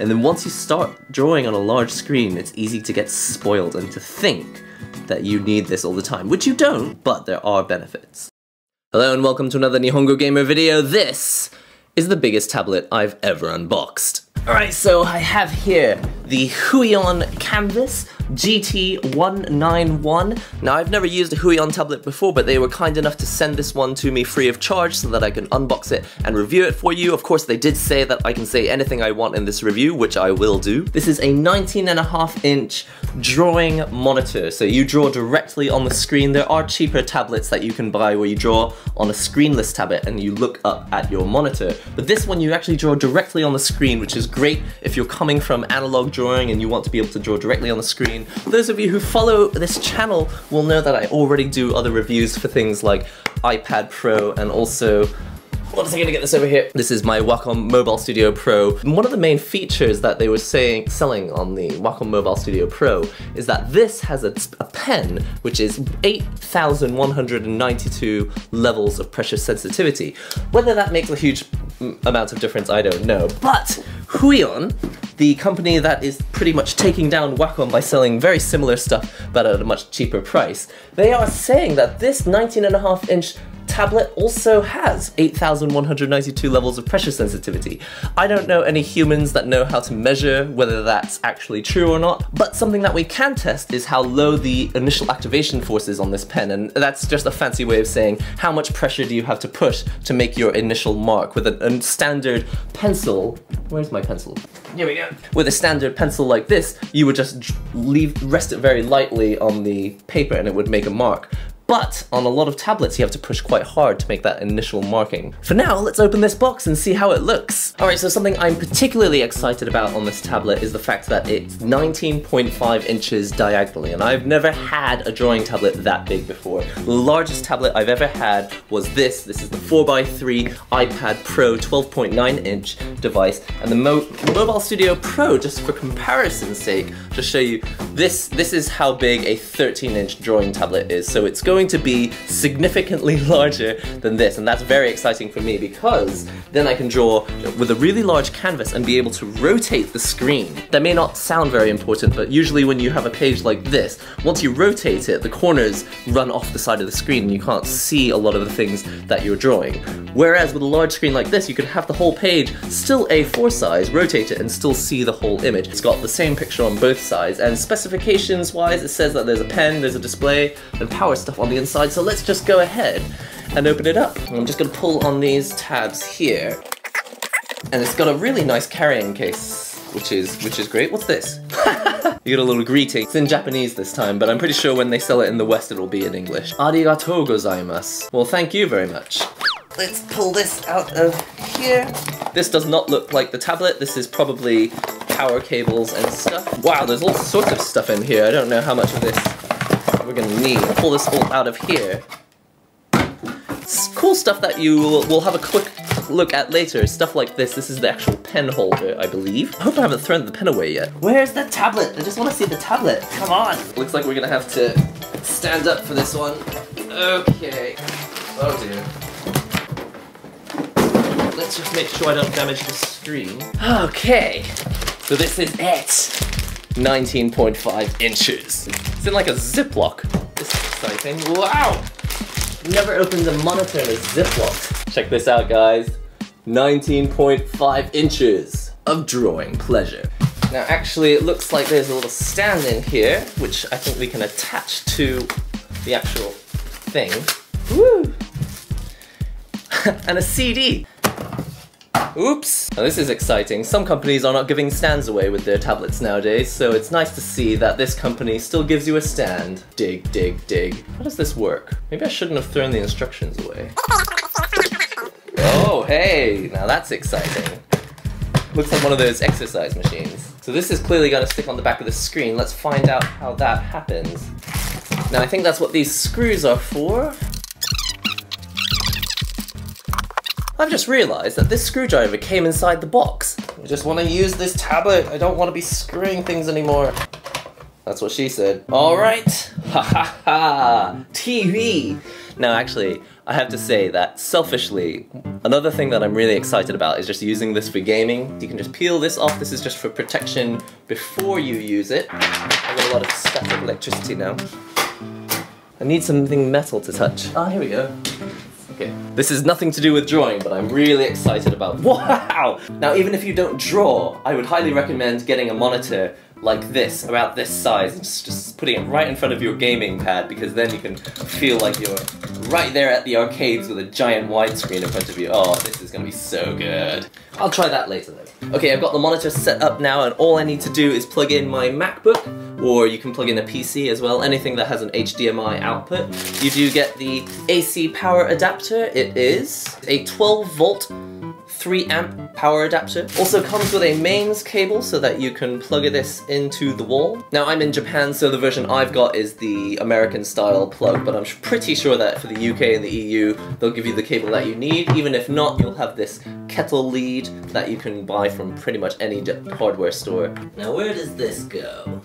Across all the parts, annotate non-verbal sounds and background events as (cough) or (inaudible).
And then once you start drawing on a large screen, it's easy to get spoiled and to think that you need this all the time, which you don't, but there are benefits. Hello and welcome to another Nihongo Gamer video. This is the biggest tablet I've ever unboxed. Alright, so I have here the Huion Kamvas GT191. Now, I've never used a Huion tablet before, but they were kind enough to send this one to me free of charge so that I can unbox it and review it for you. Of course, they did say that I can say anything I want in this review, which I will do. This is a 19 and a half inch drawing monitor, so you draw directly on the screen. There are cheaper tablets that you can buy where you draw on a screenless tablet and you look up at your monitor. But this one, you actually draw directly on the screen, which is great if you're coming from analog drawing and you want to be able to draw directly on the screen. Those of you who follow this channel will know that I already do other reviews for things like iPad Pro and also one second to get this over here. This is my Wacom Mobile Studio Pro. One of the main features that they were saying, selling on the Wacom Mobile Studio Pro is that this has a, a pen which is 8,192 levels of pressure sensitivity. Whether that makes a huge amount of difference, I don't know. But Huion, the company that is pretty much taking down Wacom by selling very similar stuff but at a much cheaper price, they are saying that this 19.5 inch tablet also has 8,192 levels of pressure sensitivity. I don't know any humans that know how to measure whether that's actually true or not, but something that we can test is how low the initial activation force is on this pen, and that's just a fancy way of saying how much pressure do you have to push to make your initial mark with a, a standard pencil. Where's my pencil? Here we go. With a standard pencil like this, you would just leave rest it very lightly on the paper and it would make a mark. But on a lot of tablets, you have to push quite hard to make that initial marking. For now, let's open this box and see how it looks. All right, so something I'm particularly excited about on this tablet is the fact that it's 19.5 inches diagonally, and I've never had a drawing tablet that big before. The largest tablet I've ever had was this. This is the 4x3 iPad Pro 12.9 inch device, and the Mo Mobile Studio Pro, just for comparison's sake, to show you, this, this is how big a 13 inch drawing tablet is. So it's going going to be significantly (laughs) larger than this, and that's very exciting for me because then I can draw with a really large canvas and be able to rotate the screen. That may not sound very important, but usually when you have a page like this, once you rotate it, the corners run off the side of the screen and you can't see a lot of the things that you're drawing. Whereas with a large screen like this, you could have the whole page still A4 size, rotate it, and still see the whole image. It's got the same picture on both sides, and specifications wise, it says that there's a pen, there's a display, and power stuff on on the inside, so let's just go ahead and open it up. I'm just gonna pull on these tabs here. And it's got a really nice carrying case, which is which is great. What's this? (laughs) you get a little greeting. It's in Japanese this time, but I'm pretty sure when they sell it in the West it'll be in English. Arigatou gozaimasu. Well, thank you very much. Let's pull this out of here. This does not look like the tablet. This is probably power cables and stuff. Wow, there's all sorts of stuff in here. I don't know how much of this we're gonna need. To pull this bolt out of here. It's cool stuff that you will have a quick look at later. Stuff like this. This is the actual pen holder, I believe. I hope I haven't thrown the pen away yet. Where's the tablet? I just want to see the tablet. Come on. Looks like we're gonna have to stand up for this one. Okay. Oh dear. Let's just make sure I don't damage the screen. Okay. So this is it. 19.5 inches. It's in like a Ziploc. This is exciting. Wow! Never opened a monitor in a Ziploc. Check this out, guys. 19.5 inches of drawing pleasure. Now actually it looks like there's a little stand in here, which I think we can attach to the actual thing. Woo! (laughs) and a CD. Oops! Now this is exciting. Some companies are not giving stands away with their tablets nowadays, so it's nice to see that this company still gives you a stand. Dig, dig, dig. How does this work? Maybe I shouldn't have thrown the instructions away. Oh, hey! Now that's exciting. Looks like one of those exercise machines. So this is clearly going to stick on the back of the screen. Let's find out how that happens. Now I think that's what these screws are for. I've just realised that this screwdriver came inside the box. I just want to use this tablet. I don't want to be screwing things anymore. That's what she said. Alright. (laughs) Ha ha ha. TV. Now actually, I have to say that selfishly, another thing that I'm really excited about is just using this for gaming. You can just peel this off. This is just for protection before you use it. I've got a lot of static electricity now. I need something metal to touch. Ah, here we go. Okay. This is nothing to do with drawing, but I'm really excited about- Wow! Now, even if you don't draw, I would highly recommend getting a monitor like this, about this size, and just, just putting it right in front of your gaming pad because then you can feel like you're right there at the arcades with a giant widescreen in front of you. Oh, this is gonna be so good. I'll try that later though. Okay, I've got the monitor set up now and all I need to do is plug in my MacBook or you can plug in a PC as well, anything that has an HDMI output. You do get the AC power adapter. It is a 12 volt 3 amp power adapter. Also comes with a mains cable so that you can plug this into the wall. Now I'm in Japan so the version I've got is the American style plug but I'm pretty sure that for the UK and the EU they'll give you the cable that you need. Even if not you'll have this kettle lead that you can buy from pretty much any hardware store. Now where does this go?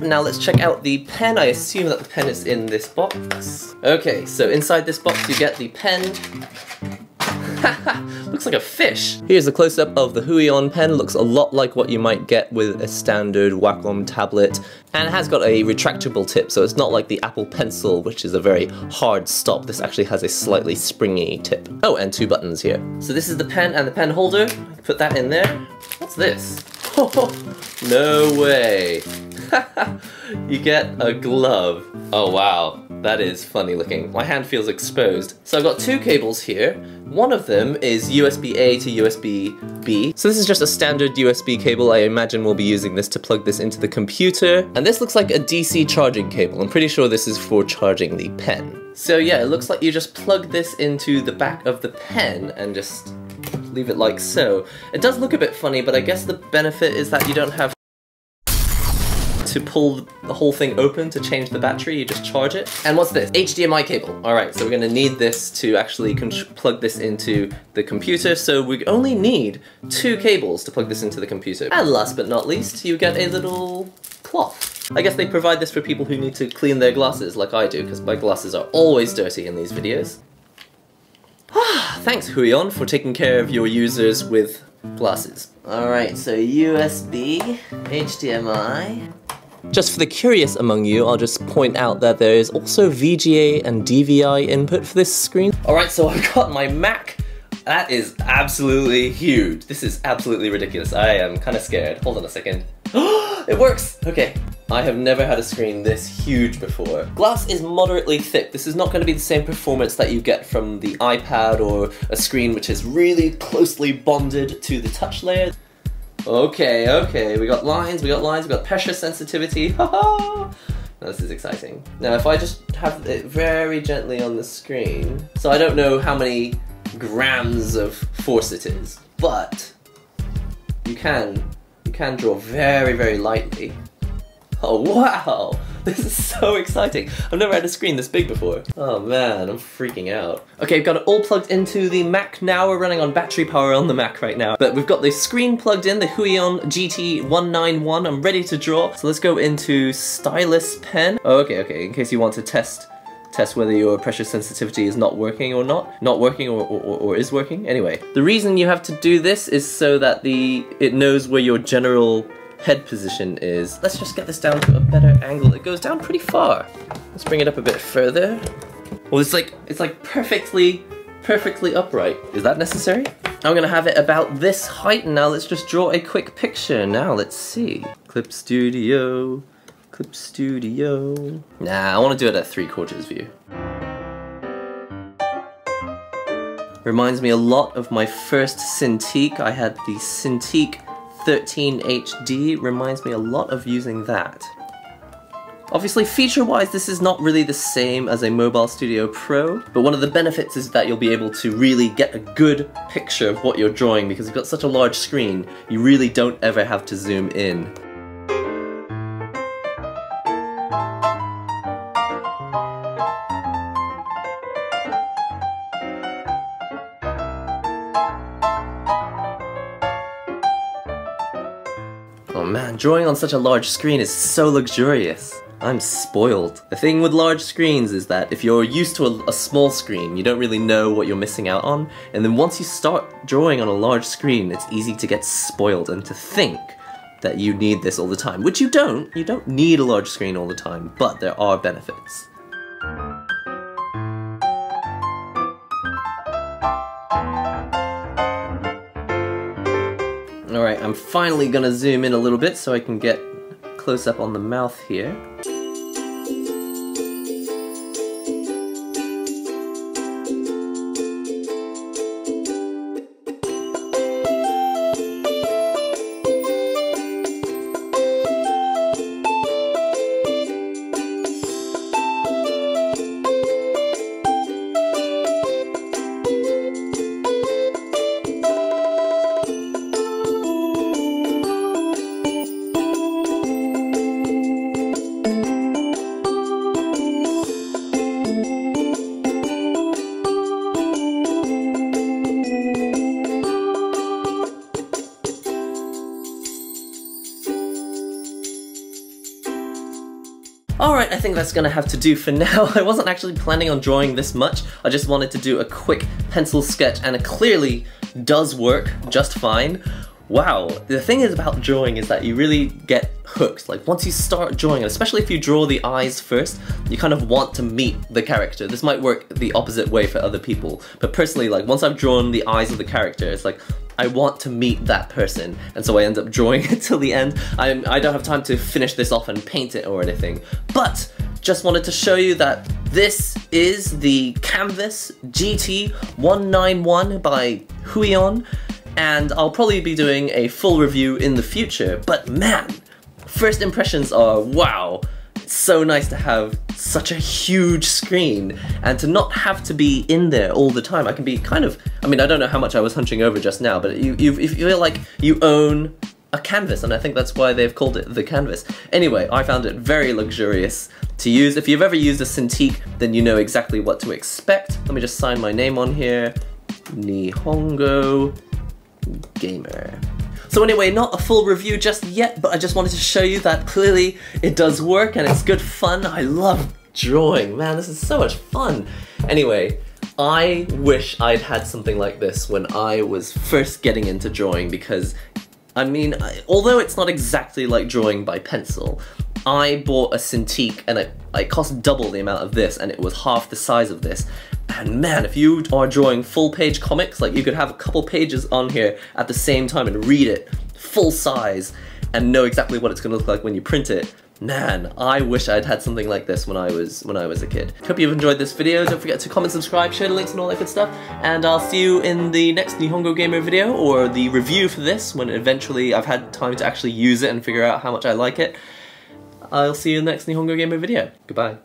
Now let's check out the pen. I assume that the pen is in this box. Okay, so inside this box you get the pen, (laughs) Looks like a fish. Here's a close-up of the Huion pen. Looks a lot like what you might get with a standard Wacom tablet. And has got a retractable tip, so it's not like the Apple Pencil, which is a very hard stop. This actually has a slightly springy tip. Oh, and two buttons here. So this is the pen and the pen holder. Put that in there. What's this? (laughs) no way. (laughs) you get a glove. Oh wow, that is funny looking. My hand feels exposed. So I've got two cables here. One of them is USB-A to USB-B. So this is just a standard USB cable. I imagine we'll be using this to plug this into the computer. And this looks like a DC charging cable. I'm pretty sure this is for charging the pen. So yeah, it looks like you just plug this into the back of the pen and just leave it like so. It does look a bit funny, but I guess the benefit is that you don't have to pull the whole thing open to change the battery, you just charge it. And what's this? HDMI cable. All right, so we're gonna need this to actually plug this into the computer, so we only need two cables to plug this into the computer. And last but not least, you get a little cloth. I guess they provide this for people who need to clean their glasses like I do, because my glasses are always dirty in these videos. (sighs) Thanks Huion for taking care of your users with glasses. Alright, so USB, HDMI, just for the curious among you, I'll just point out that there is also VGA and DVI input for this screen. Alright, so I've got my Mac. That is absolutely huge. This is absolutely ridiculous. I am kind of scared. Hold on a second. (gasps) it works! Okay. I have never had a screen this huge before. Glass is moderately thick. This is not going to be the same performance that you get from the iPad or a screen which is really closely bonded to the touch layer. Okay, okay, we got lines, we got lines, we got pressure sensitivity. (laughs) Ha This is exciting. Now if I just have it very gently on the screen, so I don't know how many grams of force it is, but you can, you can draw very, very lightly. Oh (laughs) wow! This is so exciting. I've never had a screen this big before. Oh man, I'm freaking out. Okay, I've got it all plugged into the Mac now. We're running on battery power on the Mac right now. But we've got the screen plugged in, the Huion GT191. I'm ready to draw. So let's go into stylus pen. Oh, okay, okay, in case you want to test test whether your pressure sensitivity is not working or not, not working or, or, or, is working. Anyway, the reason you have to do this is so that the it knows where your general head position is. Let's just get this down to a better angle. It goes down pretty far. Let's bring it up a bit further. Well, it's like, it's like perfectly, perfectly upright. Is that necessary? I'm gonna have it about this height now. Let's just draw a quick picture. Now, let's see. Clip Studio, Clip Studio. Nah, I wanna do it at three quarters view. Reminds me a lot of my first Cintiq. I had the Cintiq 13 HD reminds me a lot of using that. Obviously, feature-wise, this is not really the same as a Mobile Studio Pro, but one of the benefits is that you'll be able to really get a good picture of what you're drawing because you've got such a large screen, you really don't ever have to zoom in. Man, drawing on such a large screen is so luxurious. I'm spoiled. The thing with large screens is that if you're used to a, a, small screen, you don't really know what you're missing out on, and then once you start drawing on a large screen, it's easy to get spoiled and to think that you need this all the time, which you don't. You don't need a large screen all the time, but there are benefits. I'm finally gonna zoom in a little bit so I can get close up on the mouth here. I think that's gonna have to do for now. (laughs) I wasn't actually planning on drawing this much, I just wanted to do a quick pencil sketch and it clearly does work just fine. Wow, the thing is about drawing is that you really get hooked. Like once you start drawing, it, especially if you draw the eyes first, you kind of want to meet the character. This might work the opposite way for other people, but personally, like once I've drawn the eyes of the character, it's like, I want to meet that person, and so I end up (laughs) drawing it till the end. I'm, I don't have time to finish this off and paint it or anything, but just wanted to show you that this is the Kamvas GT191 by Huion, and I'll probably be doing a full review in the future, but man, first impressions are wow so nice to have such a huge screen and to not have to be in there all the time. I can be kind of, I mean, I don't know how much I was hunching over just now, but you, you, you feel like you own a canvas, and I think that's why they've called it the canvas. Anyway, I found it very luxurious to use. If you've ever used a Cintiq, then you know exactly what to expect. Let me just sign my name on here. Nihongo Gamer. So anyway, not a full review just yet, but I just wanted to show you that clearly it does work and it's good fun. I love drawing, man, this is so much fun. Anyway, I wish I'd had something like this when I was first getting into drawing because, I mean, I, although it's not exactly like drawing by pencil, I bought a Cintiq and it, it cost double the amount of this and it was half the size of this and man, if you are drawing full page comics, like you could have a couple pages on here at the same time and read it full size and know exactly what it's gonna look like when you print it. Man, I wish I'd had something like this when I was when I was a kid. Hope you've enjoyed this video. Don't forget to comment, subscribe, share the links and all that good stuff. And I'll see you in the next Nihongo Gamer video or the review for this when eventually I've had time to actually use it and figure out how much I like it. I'll see you in the next Nihongo Gamer video. Goodbye.